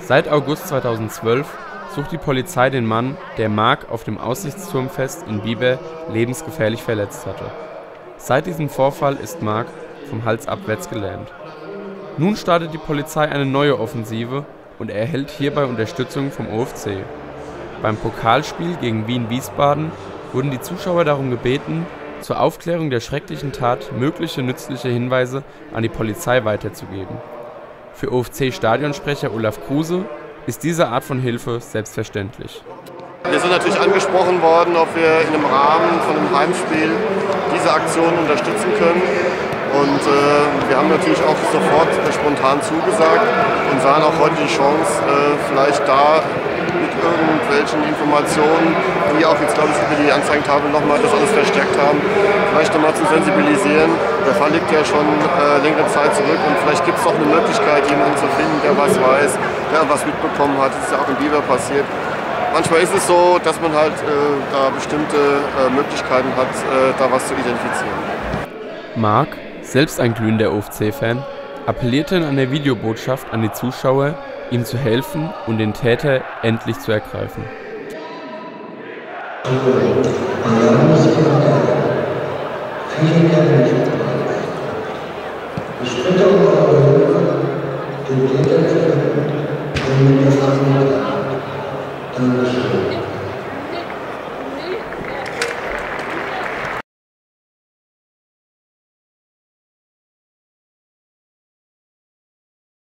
Seit August 2012 sucht die Polizei den Mann, der Mark auf dem Aussichtsturmfest in Bieber lebensgefährlich verletzt hatte. Seit diesem Vorfall ist Mark vom Hals abwärts gelähmt. Nun startet die Polizei eine neue Offensive und erhält hierbei Unterstützung vom OFC. Beim Pokalspiel gegen Wien Wiesbaden wurden die Zuschauer darum gebeten, zur Aufklärung der schrecklichen Tat mögliche nützliche Hinweise an die Polizei weiterzugeben. Für OFC-Stadionsprecher Olaf Kruse ist diese Art von Hilfe selbstverständlich. Wir sind natürlich angesprochen worden, ob wir in einem Rahmen von einem Heimspiel diese Aktion unterstützen können. Und äh, wir haben natürlich auch sofort äh, spontan zugesagt und sahen auch heute die Chance, äh, vielleicht da mit irgendwelchen Informationen, die auch jetzt, glaube ich, über die Anzeigentafel nochmal das alles verstärkt haben, vielleicht nochmal zu sensibilisieren. Der Fall liegt ja schon äh, längere Zeit zurück und vielleicht gibt es doch eine Möglichkeit, jemanden zu finden, der was weiß, der was mitbekommen hat. Das ist ja auch in Biber passiert. Manchmal ist es so, dass man halt äh, da bestimmte äh, Möglichkeiten hat, da was zu identifizieren. Marc selbst ein glühender OFC-Fan, appellierte in einer Videobotschaft an die Zuschauer, ihm zu helfen und den Täter endlich zu ergreifen. Ich bitte um eure Täter finden und mit der